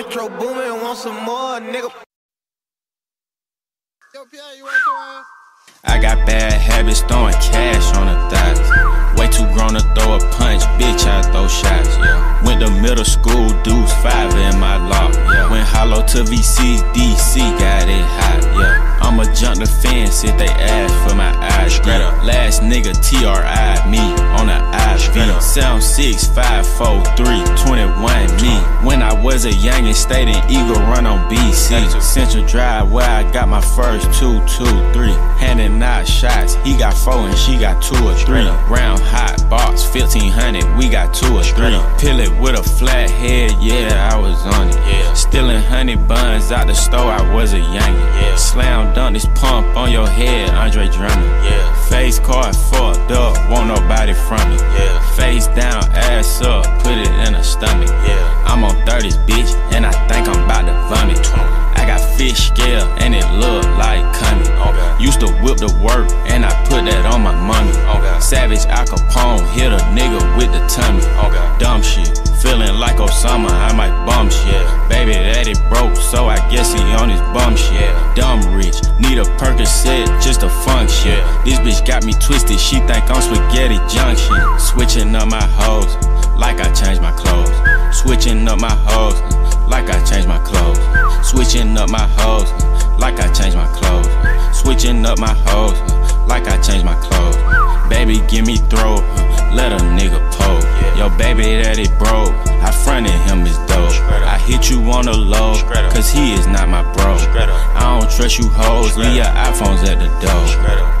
Metro Boomin, want some more, nigga. Yo, Pierre, you want some? Uh? I got bad habits, throwing cash on the thighs. Way too grown to throw a punch, bitch, I throw shots, yeah. Went to middle school, dudes five in my lock, yeah. Went hollow to VC, DC, got it hot, yeah. I'ma jump the fence if they ask for my eyes. Straight up. Last nigga TRI me on the IV. Sound 6, 5, 4, 3, 21 me. When I was a youngin', stayed in Eagle Run on BC. Central Drive where I got my first two, two, three. Handing out shots, he got four and she got two or three. Round hot box, 1500, we got two or three. Pill it with a flat head, yeah, I was on it. Yeah. Stealing honey buns out the store, I was a youngin'. Yeah. Slam dunk this pump on your head, Andre Drummond. Yeah. Face card fucked up, won't nobody from me. Ass up, put it in a stomach. Yeah. I'm on 30s, bitch, and I think I'm about to vomit. I got fish scale, and it look like coming. Okay. Used to whip the work, and I put that on my mommy. Okay. Savage Al Capone, hit a nigga with the Tommy. Okay. Dumb shit. Feeling like Osama, I might bum shit. Baby that daddy broke, so I guess he on his bum shit. Dumb rich, need a Percocet just to function. This bitch got me twisted, she think I'm spaghetti junction. Switching up my hoes, Switching up my hoes, like I change my clothes. Switching up my hoes, like I change my clothes. Switching up my hoes, like I change my clothes. Baby, give me throat, let a nigga pose. Yo, baby, that it broke. I fronted him as dope. I hit you on the low, cause he is not my bro. I don't trust you hoes, leave your iPhones at the door.